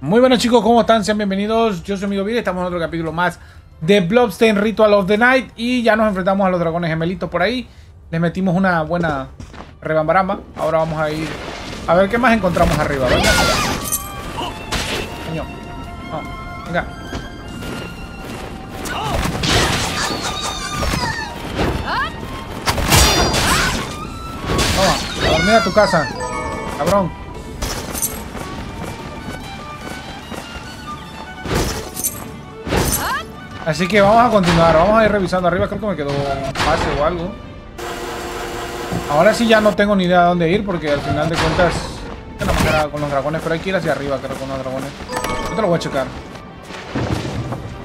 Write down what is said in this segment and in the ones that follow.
Muy buenos chicos, ¿cómo están? Sean bienvenidos. Yo soy amigo Vida, estamos en otro capítulo más de Blobstein Ritual of the Night y ya nos enfrentamos a los dragones gemelitos por ahí. Les metimos una buena rebambaramba. Ahora vamos a ir a ver qué más encontramos arriba. Venga. Coño. No, venga. Toma, a a tu casa. Cabrón. Así que vamos a continuar, vamos a ir revisando arriba, creo que me quedó un pase o algo. Ahora sí ya no tengo ni idea de dónde ir porque al final de cuentas con los dragones, pero hay que ir hacia arriba creo con los dragones. Yo te lo voy a checar.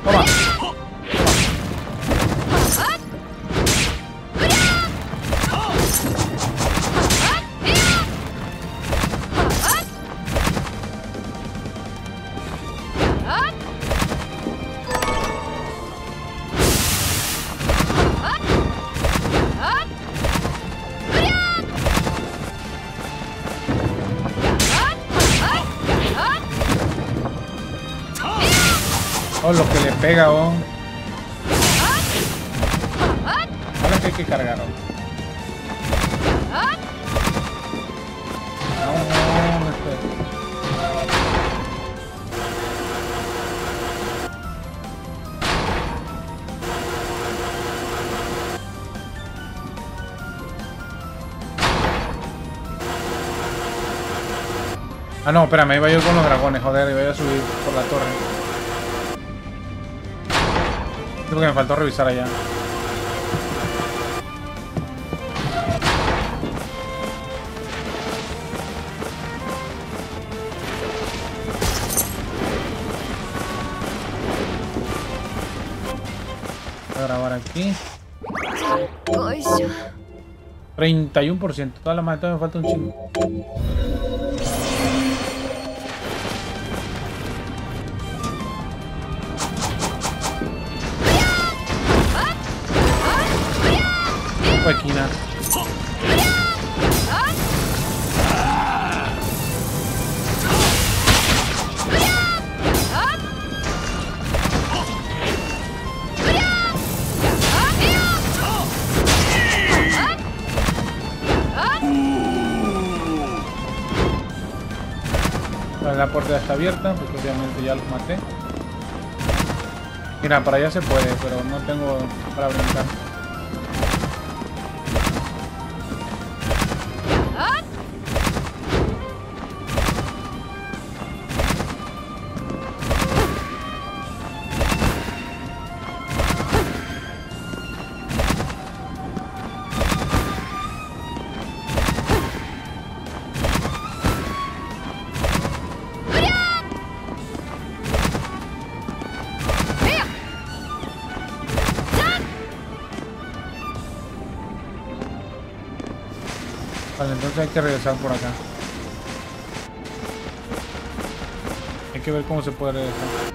Toma. Pega, oh. Ahora que hay que cargar, oh. Ah, no, espérame, iba yo con los dragones, joder, iba a subir por la torre. Creo me faltó revisar allá. Voy a grabar aquí. 31%. Todas las matas me falta un chingo. Vale, La puerta está abierta, porque obviamente ya los maté. Mira, para allá se puede, pero no tengo para brincar. Entonces hay que regresar por acá. Hay que ver cómo se puede regresar.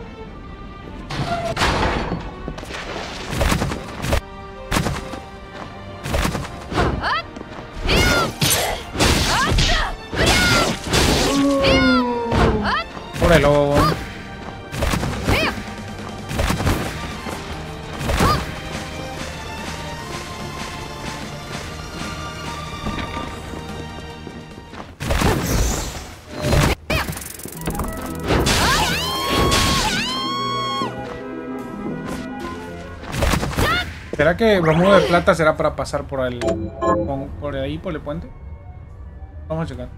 ¿Será que muros de plata será para pasar por el por ahí por el puente? Vamos a checar.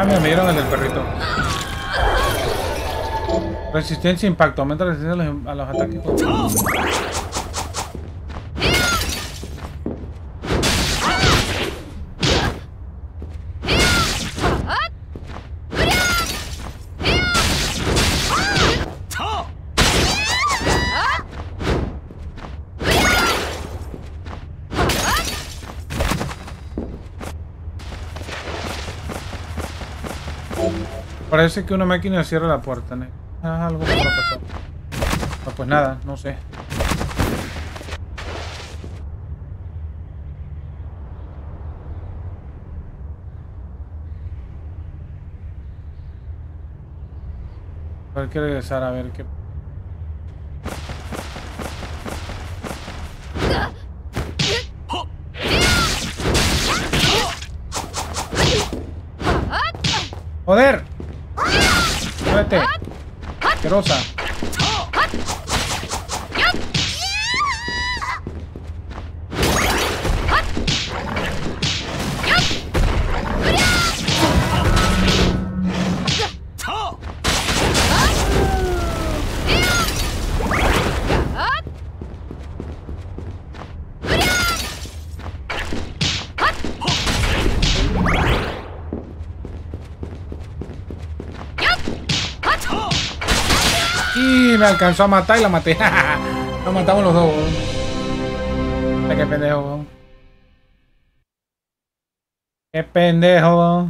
Ah, mira, me dieron el del perrito. Resistencia e impacto. Aumenta la resistencia a los, a los ataques. Parece que una máquina cierra la puerta. ¿no? Ah, algo no pasó. Ah, pues nada, no sé. Hay que regresar a ver qué... ¡Joder! ¡Muévete! ¡Asquerosa! Alcanzó a matar y la maté. Nos matamos los dos. weón. Qué pendejo. weón. Qué pendejo.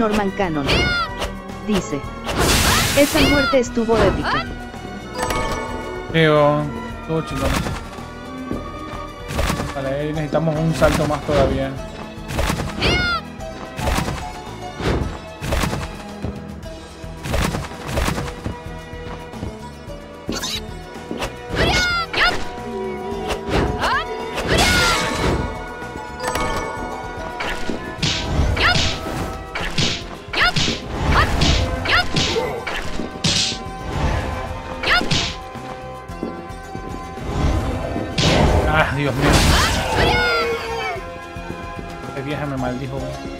Normal Canon. Dice. Esa muerte estuvo épica. Weón. Todo chingón. Vale, necesitamos un salto más todavía. Esta vieja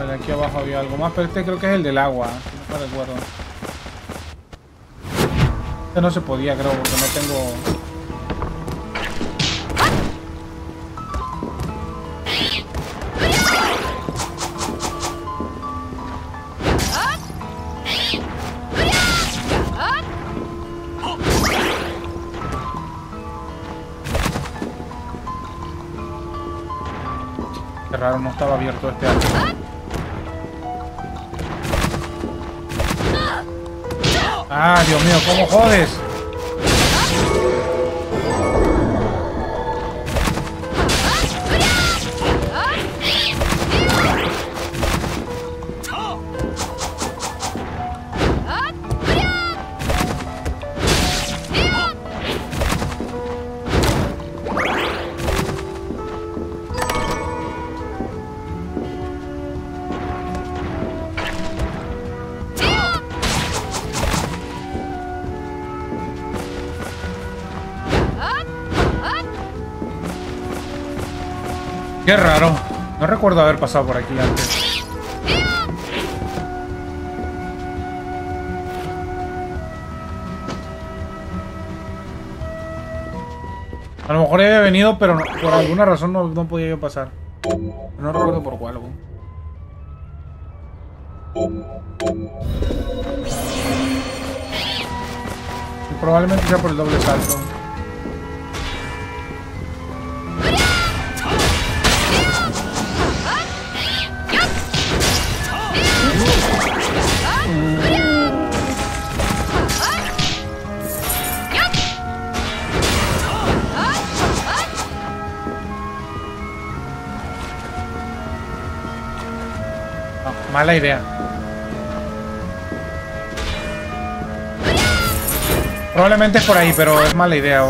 Vale, aquí abajo había algo más, pero este creo que es el del agua. No me recuerdo. Este no se podía, creo, porque no tengo... Qué raro, no estaba abierto este arco. Ah, Dios mío, ¿cómo jodes? Qué raro. No recuerdo haber pasado por aquí antes. A lo mejor había venido, pero por alguna razón no, podía yo pasar. No recuerdo por cuál. Y probablemente sea por el doble salto. Mala idea. Probablemente es por ahí, pero es mala idea.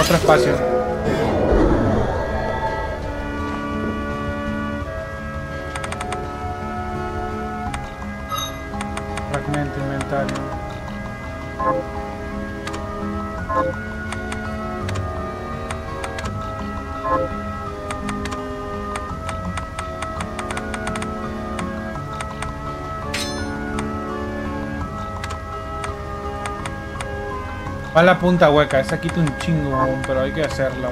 Otro espacio. Va la punta hueca, esa quita un chingo, pero hay que hacerla.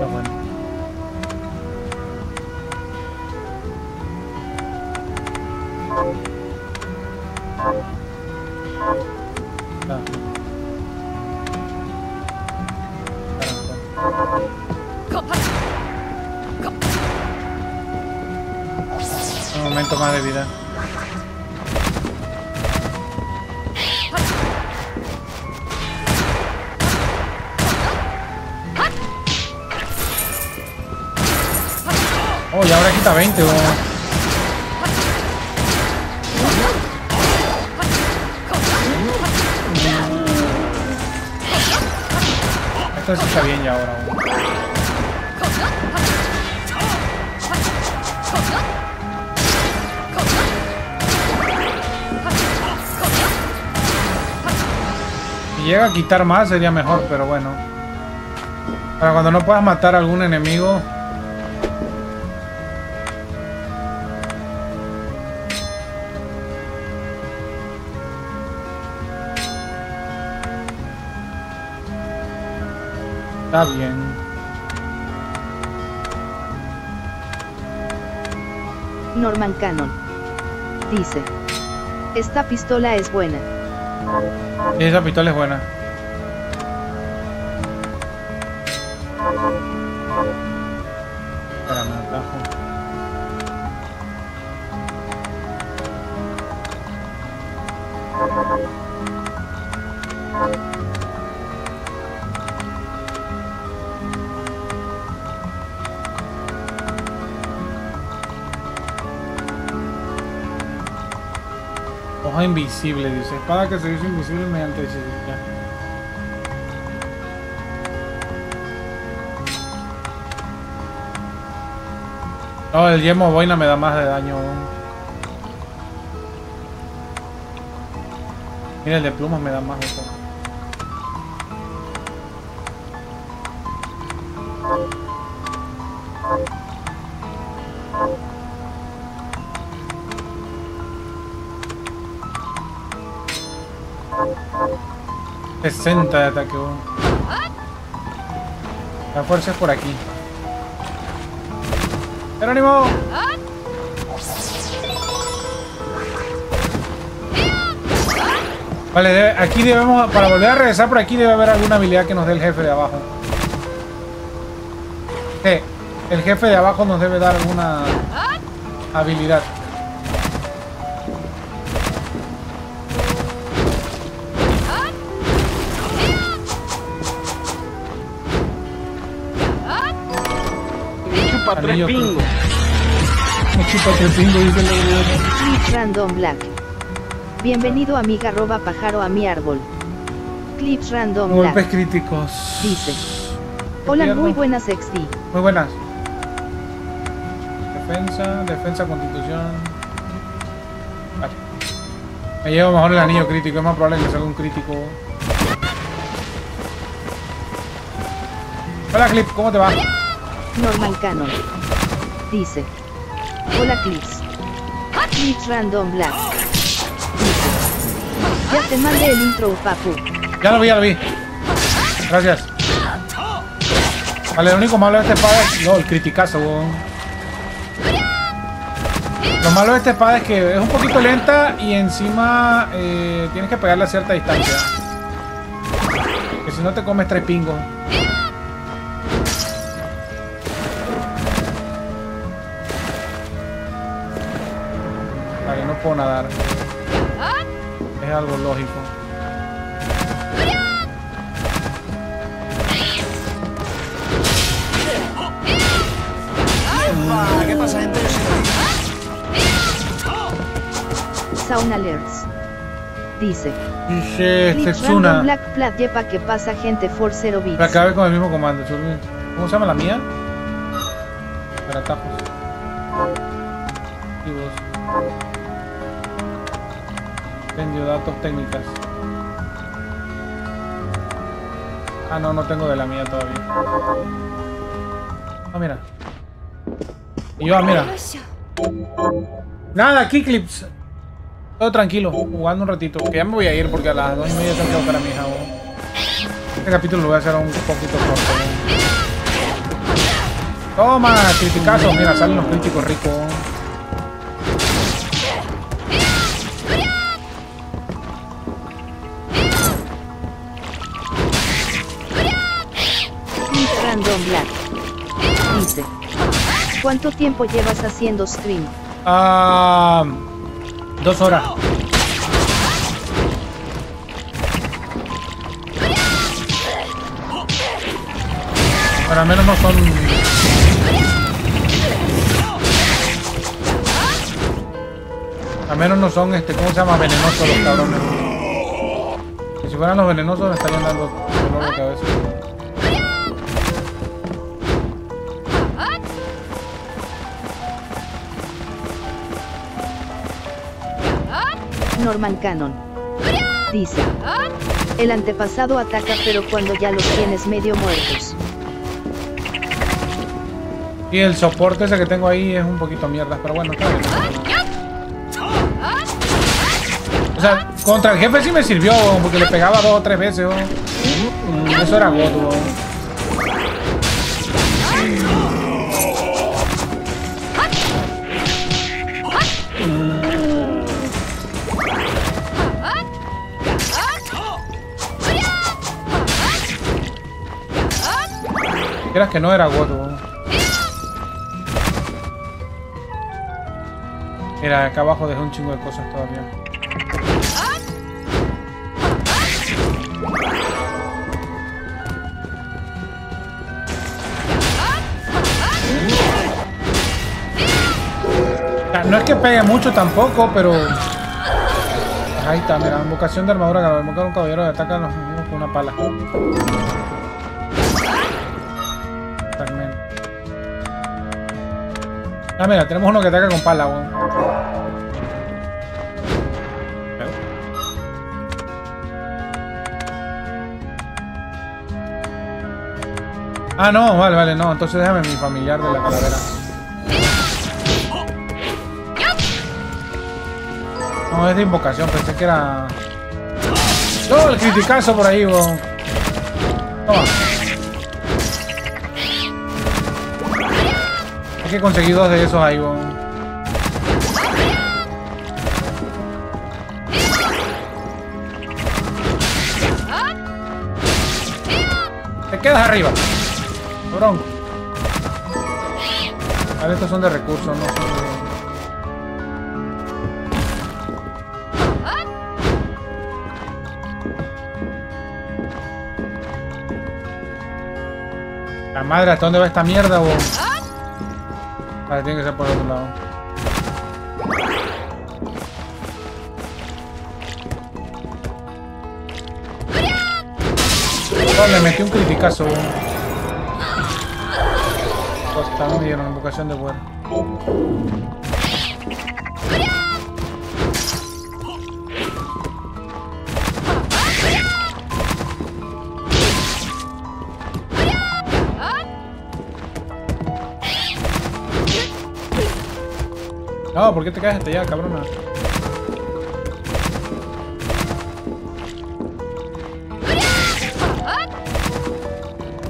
Un momento más de vida. Quita 20. weón. Esto sí está bien ya ahora. Si llega a quitar más sería mejor, pero bueno. Para cuando no puedas matar a algún enemigo. Está bien. Normal Canon. Dice. Esta pistola es buena. Esa pistola es buena. Dice. Espada que se hizo invisible mediante ya. No, el yemo boina me da más de daño. Mira, el de plumas me da más de todo. 60 de ataque. La fuerza es por aquí. ¡Jerónimo! Vale, aquí debemos, para volver a regresar por aquí debe haber alguna habilidad que nos dé el jefe de abajo. El jefe de abajo nos debe dar alguna habilidad. Chupa tres pingos. Me chupa tres pingos, dice. Clips Random Black. Bienvenido amiga roba pájaro a mi árbol. Clips Random Golpes Black. críticos. Dice. Hola, Pierdo. muy buenas XD. Muy buenas. Defensa, defensa, constitución. Vale. Me llevo mejor el anillo crítico, es más probable que salga un crítico. Hola Clip, ¿cómo te va? Normal Canon. Dice. Hola Clips. Clips Random Black. Ya te mandé el intro, papu. Ya lo vi, ya lo vi. Gracias. Vale, lo único malo de esta espada es... No, el criticazo. Lo malo de esta espada es que es un poquito lenta y encima eh, tienes que pegarle a cierta distancia. Que si no te comes tres pingos. No puedo nadar. Es algo lógico. ¿Qué pasa, gente? Sound Alerts. Dice. Dice Setsuna. Random Black Plat yepa que pasa gente for 0 bits. Me acabé con el mismo comando. ¿Cómo se llama la mía? Incendio, datos, técnicas. Ah, no, no tengo de la mía todavía. Ah, mira. Y yo, ah, mira. Nada, Kiklips. Todo tranquilo, jugando un ratito. Que ya me voy a ir porque a las dos y media tengo que buscar a mi hija. Este capítulo lo voy a hacer un poquito corto. ¿no? Toma, criticazo. Mira, salen los críticos ricos. ¿Cuánto tiempo llevas haciendo stream? Ah, dos horas. Pero al menos no son... Al menos no son, este, ¿cómo se llama? Venenosos los cabrones. Que si fueran los venenosos me estarían dando dolor de cabeza. Norman Canon. Dice. El antepasado ataca pero cuando ya los tienes medio muertos. Y el soporte ese que tengo ahí es un poquito mierda, pero bueno, bien. O sea, contra el jefe sí me sirvió, porque le pegaba dos o tres veces, weón. Mm, Eso era God, Quieras que no era weón. Mira, acá abajo dejé un chingo de cosas todavía. No es que pegue mucho tampoco, pero... Ahí está, mira, invocación de armadura, cada invocar un caballero de ataca a los enemigos con una pala. Ah, mira, tenemos uno que ataca con pala, weón. Ah, no, vale, vale, no. Entonces déjame mi familiar de la calavera. No, es de invocación, pensé que era... No, el criticazo por ahí, weón. Toma. Hay que conseguir dos de esos ahí, weón. Te quedas arriba. Cabrón. A estos son de recursos, no son de... La madre, ¿hasta dónde va esta mierda, vos? Vale, tiene que ser por otro lado. Le metí un criticazo. Costa, no me dieron invocación de vuelo. ¿Por qué te caes hasta allá, cabrona?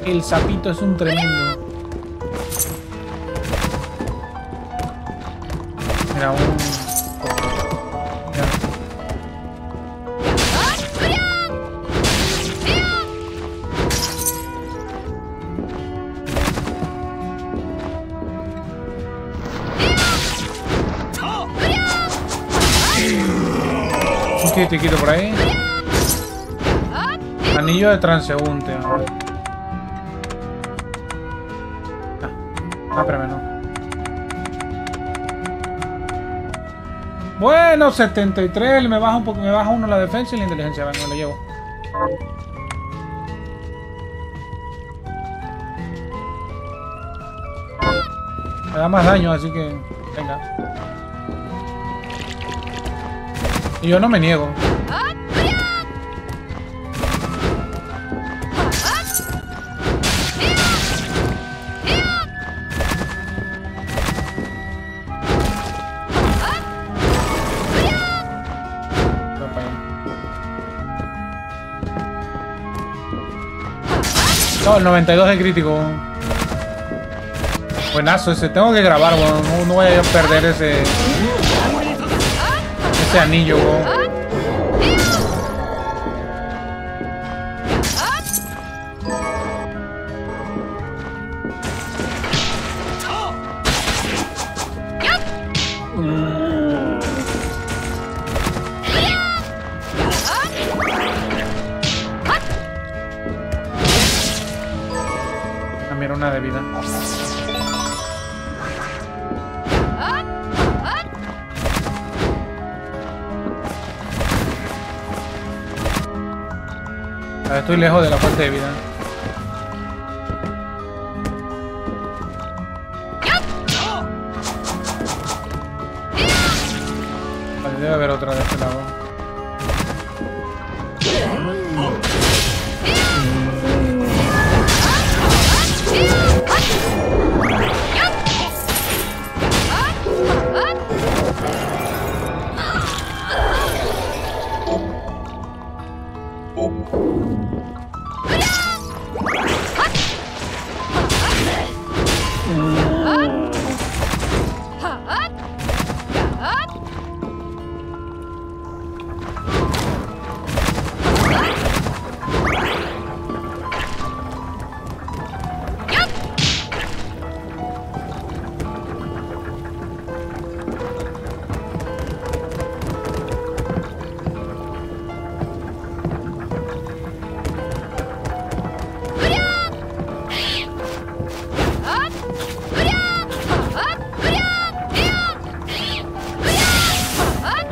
El sapito es un tremendo. Mira, un... Un critiquito por ahí. Anillo de transeúnte. Ah, ah, espérame, no. Bueno, 73, me baja un poco, me baja uno la defensa y la inteligencia, venga, me lo llevo. Me da más daño, así que venga. Y yo no me niego. No, el 92 de crítico. Buenazo ese. Tengo que grabar, bueno, no, no voy a perder ese... Ese anillo. Estoy lejos de la fuente de vida. Vale, debe haber otra de este lado.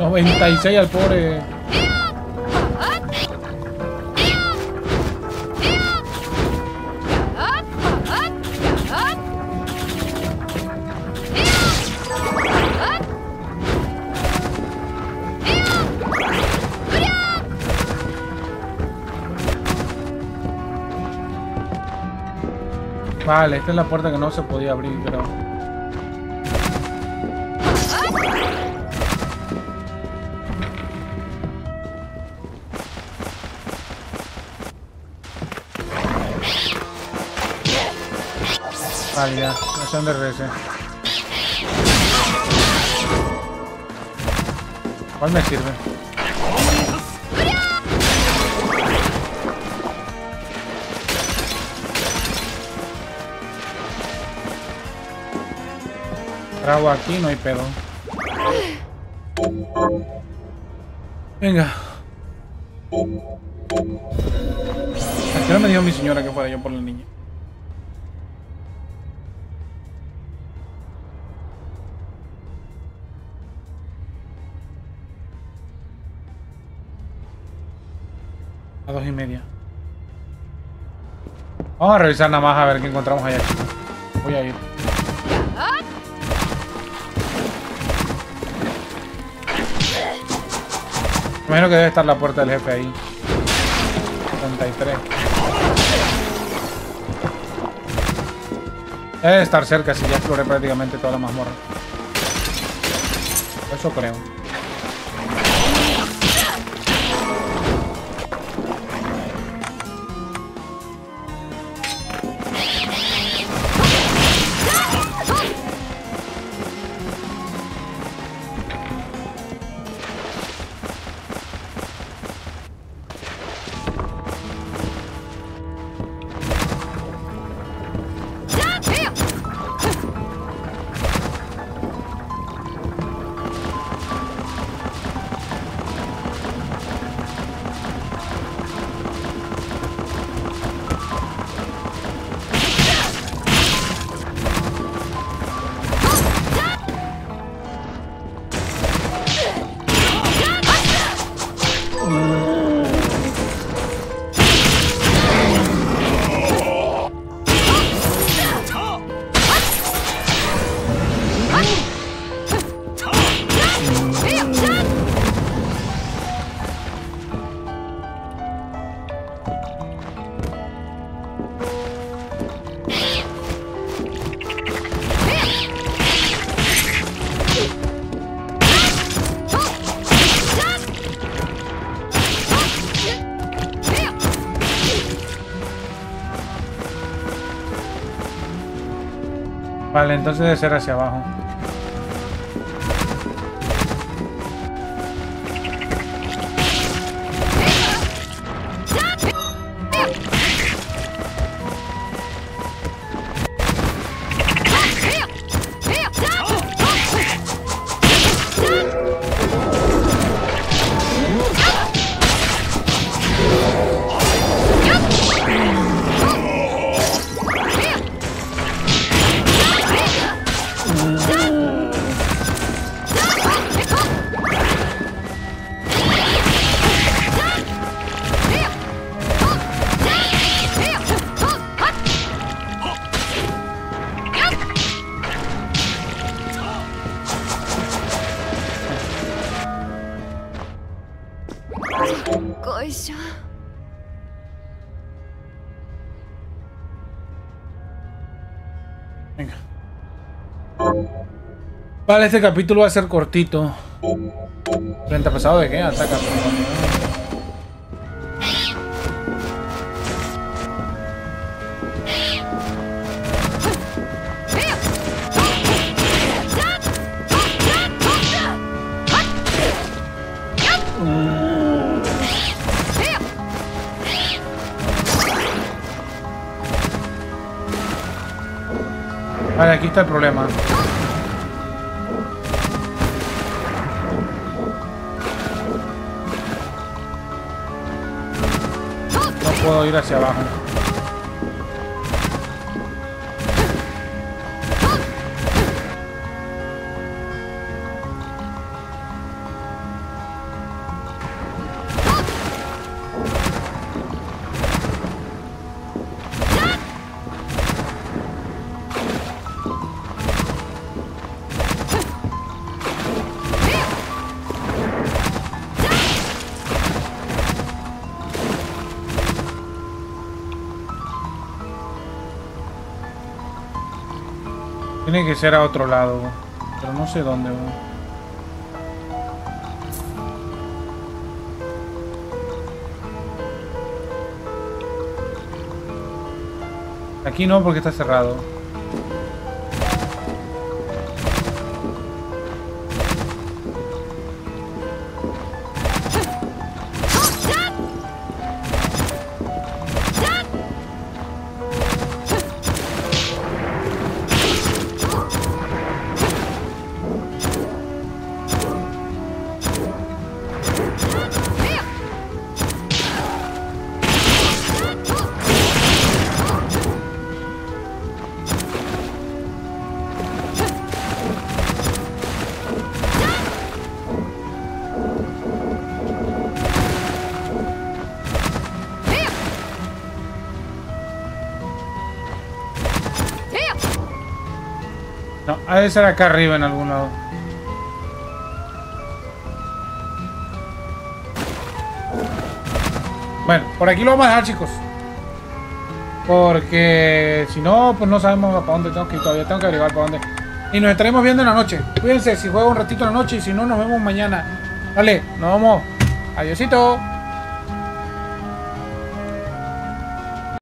96 al pobre. Vale, esta es la puerta que no se podía abrir, pero... Ya. No sé dónde regrese. ¿Cuál me sirve? Trago aquí, no hay pedo. Venga. ¿A qué me dijo mi señora que fuera yo por la niña? A dos y media. Vamos a revisar nada más a ver qué encontramos allá. Voy a ir. Imagino que debe estar la puerta del jefe ahí. 73. Debe estar cerca si ya exploré prácticamente toda la mazmorra. Eso creo. Vale, entonces debe ser hacia abajo. Vale, este capítulo va a ser cortito. ¿Frente pasado de qué? Ataca. Vale, aquí está el problema. Puedo ir hacia abajo. Tiene que ser a otro lado, pero no sé dónde. Aquí no, porque está cerrado. No, ha de ser acá arriba en algún lado. Bueno, por aquí lo vamos a dejar, chicos. Porque si no, pues no sabemos para dónde tengo que ir. Todavía tengo que averiguar para dónde. Y nos estaremos viendo en la noche. Cuídense si juego un ratito en la noche y si no, nos vemos mañana. Vale, nos vamos. Adiósito.